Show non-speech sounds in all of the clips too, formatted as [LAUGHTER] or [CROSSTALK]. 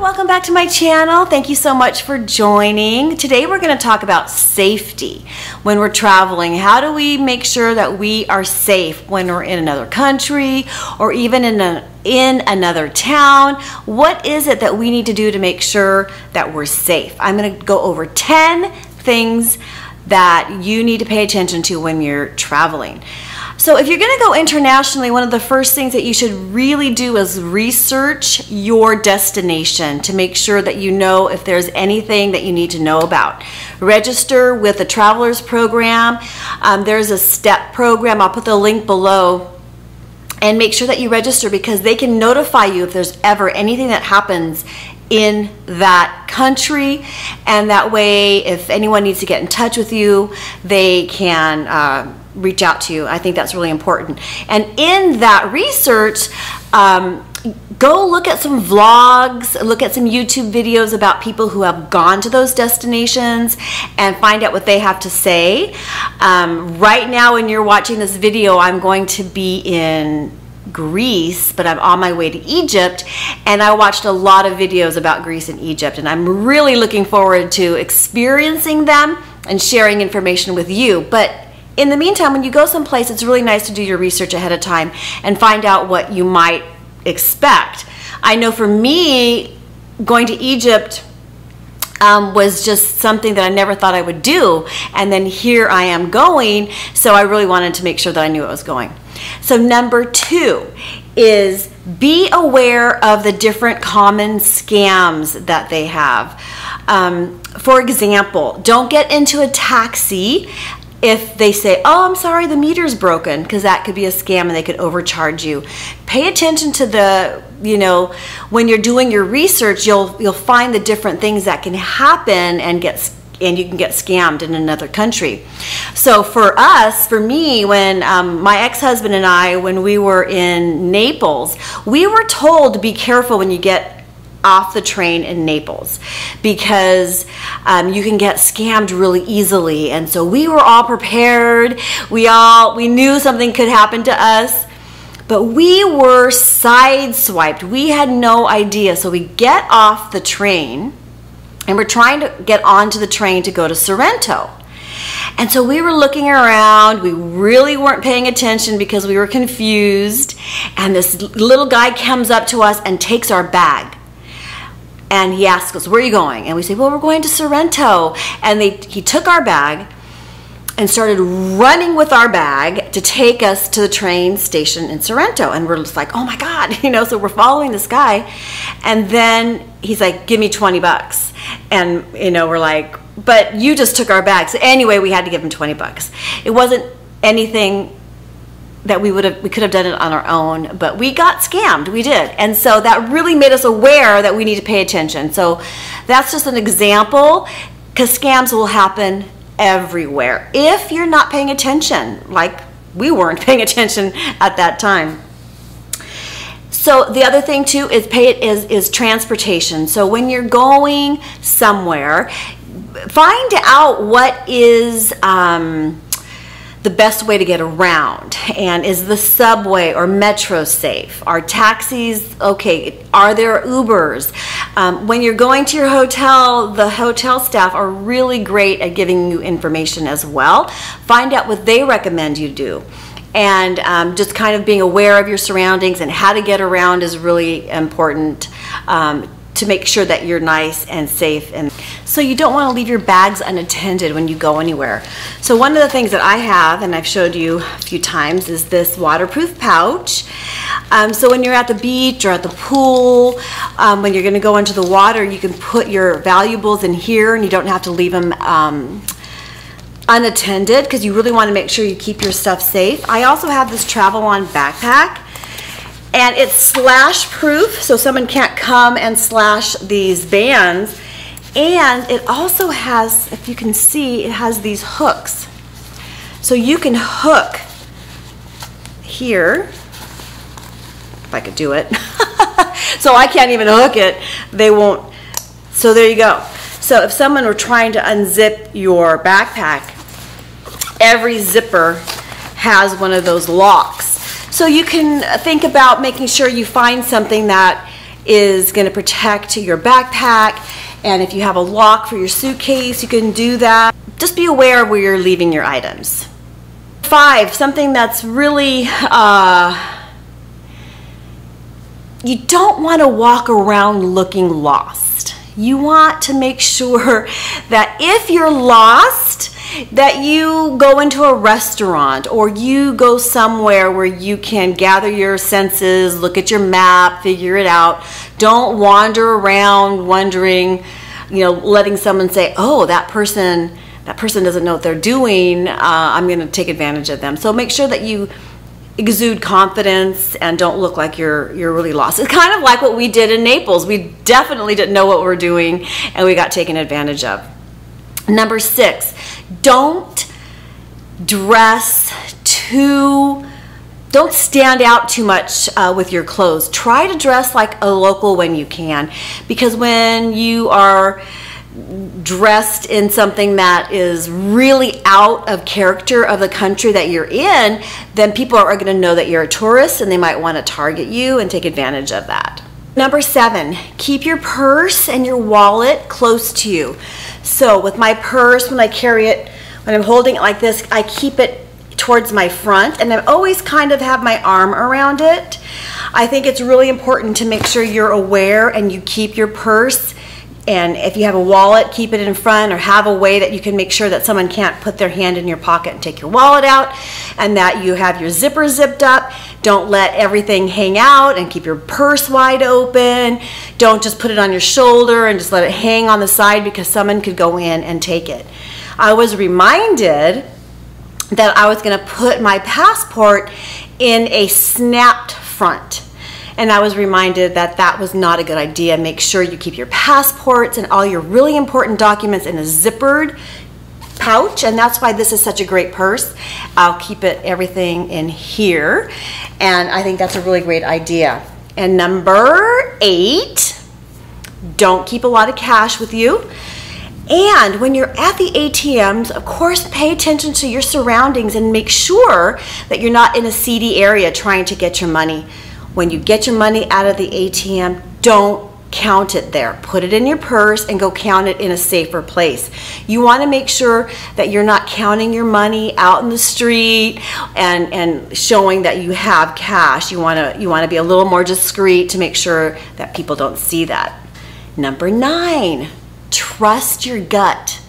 welcome back to my channel. Thank you so much for joining. Today we're going to talk about safety when we're traveling. How do we make sure that we are safe when we're in another country or even in a in another town? What is it that we need to do to make sure that we're safe? I'm going to go over 10 things that you need to pay attention to when you're traveling. So if you're going to go internationally, one of the first things that you should really do is research your destination to make sure that you know if there's anything that you need to know about. Register with the Travelers Program. Um, there's a STEP program. I'll put the link below and make sure that you register because they can notify you if there's ever anything that happens in that country and that way if anyone needs to get in touch with you they can uh, reach out to you. I think that's really important. And in that research, um, go look at some vlogs, look at some YouTube videos about people who have gone to those destinations and find out what they have to say. Um, right now, when you're watching this video, I'm going to be in Greece, but I'm on my way to Egypt, and I watched a lot of videos about Greece and Egypt, and I'm really looking forward to experiencing them and sharing information with you. But in the meantime, when you go someplace, it's really nice to do your research ahead of time and find out what you might expect. I know for me, going to Egypt um, was just something that I never thought I would do. And then here I am going, so I really wanted to make sure that I knew I was going. So, number two is be aware of the different common scams that they have. Um, for example, don't get into a taxi if they say, "Oh, I'm sorry, the meter's broken," because that could be a scam and they could overcharge you. Pay attention to the, you know, when you're doing your research, you'll you'll find the different things that can happen and get and you can get scammed in another country. So for us, for me, when um, my ex-husband and I, when we were in Naples, we were told to be careful when you get off the train in Naples because um, you can get scammed really easily. And so we were all prepared. We all we knew something could happen to us, but we were sideswiped. We had no idea. So we get off the train and we're trying to get onto the train to go to Sorrento. And so we were looking around. We really weren't paying attention because we were confused. And this little guy comes up to us and takes our bag and he asks us, "Where are you going?" And we say, "Well, we're going to Sorrento." And they he took our bag and started running with our bag to take us to the train station in Sorrento. And we're just like, "Oh my god!" [LAUGHS] You know, so we're following this guy, and then he's like, "Give me twenty bucks," and you know, we're like, "But you just took our bags." So anyway, we had to give him twenty bucks. It wasn't anything that we would have we could have done it on our own but we got scammed. We did. And so that really made us aware that we need to pay attention. So that's just an example because scams will happen everywhere. If you're not paying attention like we weren't [LAUGHS] paying attention at that time. So the other thing too is pay it is is transportation. So when you're going somewhere find out what is um, the best way to get around? And is the subway or metro safe? Are taxis okay are there ubers? Um, when you're going to your hotel the hotel staff are really great at giving you information as well. Find out what they recommend you do. And um, just kind of being aware of your surroundings and how to get around is really important um, to make sure that you're nice and safe and so you don't want to leave your bags unattended when you go anywhere. So one of the things that I have and I've showed you a few times is this waterproof pouch. Um, so when you're at the beach or at the pool um, when you're going to go into the water you can put your valuables in here and you don't have to leave them um, unattended because you really want to make sure you keep your stuff safe. I also have this Travelon backpack and it's slash proof so someone can't come and slash these bands and it also has if you can see it has these hooks. So you can hook here if I could do it [LAUGHS] so I can't even hook it they won't. So there you go. So if someone were trying to unzip your backpack every zipper has one of those locks. So you can think about making sure you find something that is going to protect your backpack. And if you have a lock for your suitcase, you can do that. Just be aware where you're leaving your items. Five, something that's really, uh, you don't want to walk around looking lost. You want to make sure [LAUGHS] that if you're lost, that you go into a restaurant or you go somewhere where you can gather your senses, look at your map, figure it out. Don't wander around wondering, you know, letting someone say, "Oh, that person that person doesn't know what they're doing. Uh, I'm going to take advantage of them." So make sure that you exude confidence and don't look like you're you're really lost. It's kind of like what we did in Naples. We definitely didn't know what we were doing and we got taken advantage of. Number 6, don't dress too don't stand out too much uh, with your clothes. Try to dress like a local when you can because when you are dressed in something that is really out of character of the country that you're in, then people are going to know that you're a tourist and they might want to target you and take advantage of that. Number seven, keep your purse and your wallet close to you. So with my purse, when I carry it, when I'm holding it like this, I keep it towards my front and I always kind of have my arm around it. I think it's really important to make sure you're aware and you keep your purse and if you have a wallet, keep it in front or have a way that you can make sure that someone can't put their hand in your pocket and take your wallet out and that you have your zipper zipped up. Don't let everything hang out and keep your purse wide open. Don't just put it on your shoulder and just let it hang on the side because someone could go in and take it. I was reminded that I was going to put my passport in a snapped front and I was reminded that that was not a good idea. Make sure you keep your passports and all your really important documents in a zippered pouch and that's why this is such a great purse. I'll keep it everything in here and I think that's a really great idea. And number eight, don't keep a lot of cash with you. And when you're at the ATMs, of course, pay attention to your surroundings and make sure that you're not in a seedy area trying to get your money. When you get your money out of the ATM, don't count it there. Put it in your purse and go count it in a safer place. You want to make sure that you're not counting your money out in the street and, and showing that you have cash. You want to you want to be a little more discreet to make sure that people don't see that. Number 9, trust your gut.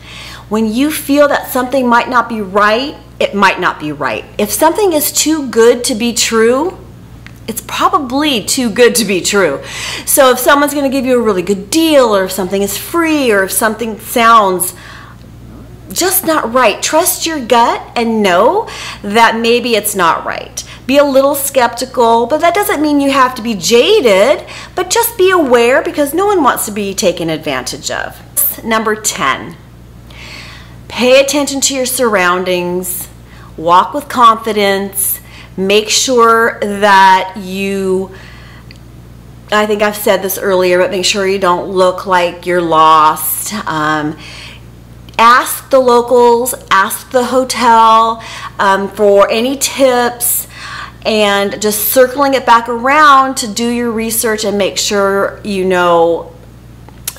When you feel that something might not be right, it might not be right. If something is too good to be true, it's probably too good to be true. So if someone's going to give you a really good deal or if something is free or if something sounds just not right, trust your gut and know that maybe it's not right. Be a little skeptical, but that doesn't mean you have to be jaded, but just be aware because no one wants to be taken advantage of. Number 10. Pay attention to your surroundings. Walk with confidence Make sure that you, I think I've said this earlier, but make sure you don't look like you're lost. Um, ask the locals, ask the hotel um, for any tips and just circling it back around to do your research and make sure you know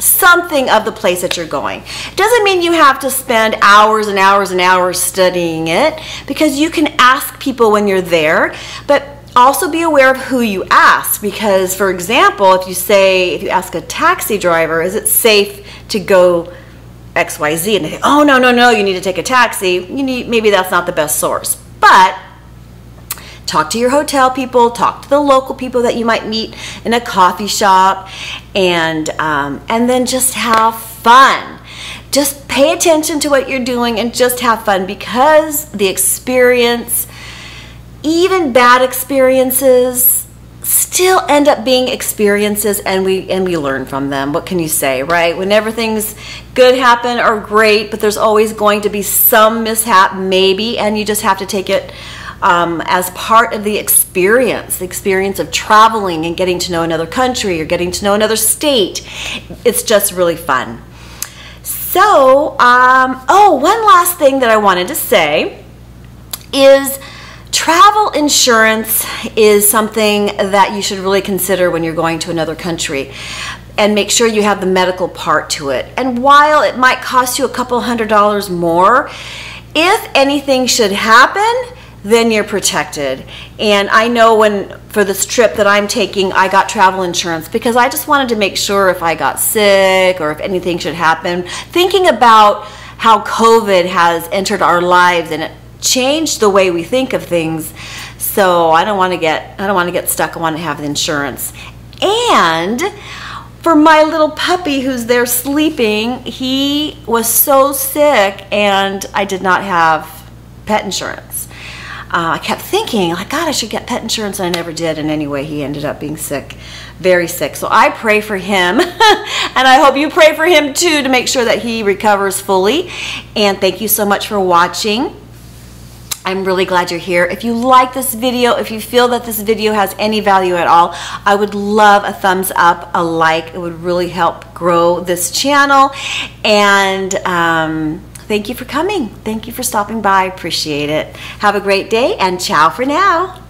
something of the place that you're going. It doesn't mean you have to spend hours and hours and hours studying it because you can ask people when you're there, but also be aware of who you ask because for example, if you say if you ask a taxi driver, is it safe to go XYZ and they say, "Oh no, no, no, you need to take a taxi." You need maybe that's not the best source. But talk to your hotel people, talk to the local people that you might meet in a coffee shop, and um, and then just have fun. Just pay attention to what you're doing and just have fun because the experience, even bad experiences, still end up being experiences and we and we learn from them what can you say right whenever things good happen or great but there's always going to be some mishap maybe and you just have to take it um, as part of the experience, the experience of traveling and getting to know another country or getting to know another state. It's just really fun. So, um, oh, one last thing that I wanted to say is Travel insurance is something that you should really consider when you're going to another country and make sure you have the medical part to it. And while it might cost you a couple hundred dollars more, if anything should happen, then you're protected. And I know when for this trip that I'm taking, I got travel insurance because I just wanted to make sure if I got sick or if anything should happen, thinking about how COVID has entered our lives and it changed the way we think of things. So I don't want to get I don't want to get stuck. I want to have the insurance. And for my little puppy who's there sleeping, he was so sick and I did not have pet insurance. Uh, I kept thinking, like, God, I should get pet insurance, I never did. And anyway, he ended up being sick, very sick. So I pray for him, [LAUGHS] and I hope you pray for him too to make sure that he recovers fully. And thank you so much for watching. I'm really glad you're here. If you like this video, if you feel that this video has any value at all, I would love a thumbs up, a like. It would really help grow this channel. And um, thank you for coming. Thank you for stopping by. Appreciate it. Have a great day and ciao for now.